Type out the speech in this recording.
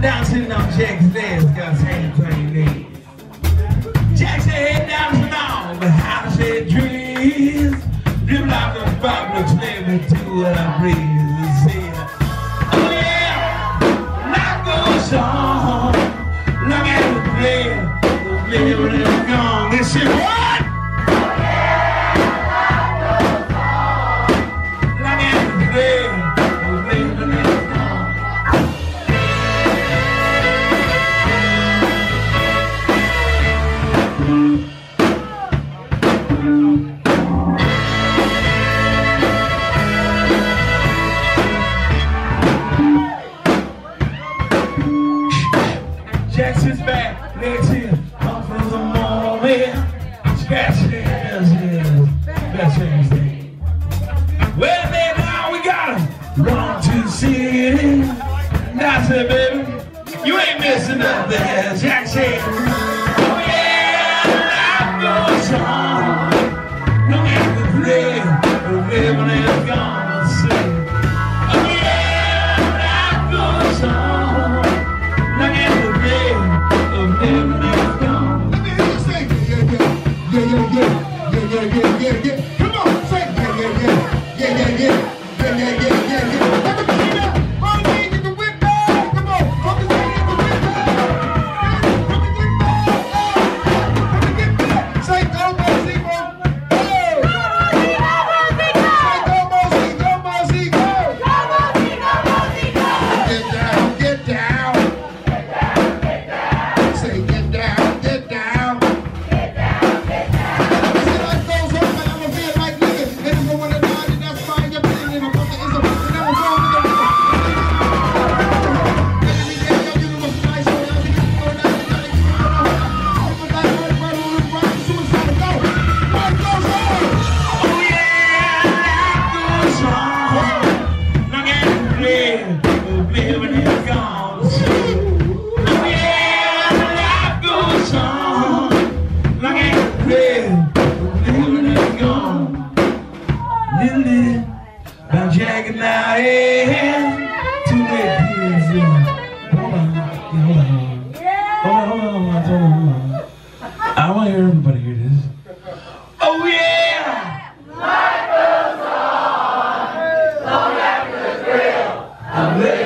Down sitting on Jack's desk, got his hand playing knee. Jack said, head down to now, but how said dreams. Dribble out the five looks never to what I breathe. Said, oh yeah, life goes on. Long as the play, the play when it's gone. They said, Jackson's back, legs here, come from the moment. Scratch hands, yeah, best things day. Well, baby, now we got him. Run to city. That's it, baby. You ain't missing nothing, heaven is to see. Oh yeah, the day of heaven is gone. Let me hear you sing. Yeah, yeah, yeah, yeah, yeah, yeah, yeah, yeah, yeah. Come on, sing. Yeah, yeah, yeah, yeah, yeah, yeah. gone. Yeah, life goes on. Gone. Little I'm jacking. Two hold on. Hold on, hold on, hold on, hold on. Hold on. I want to hear everybody hear this. I'm living.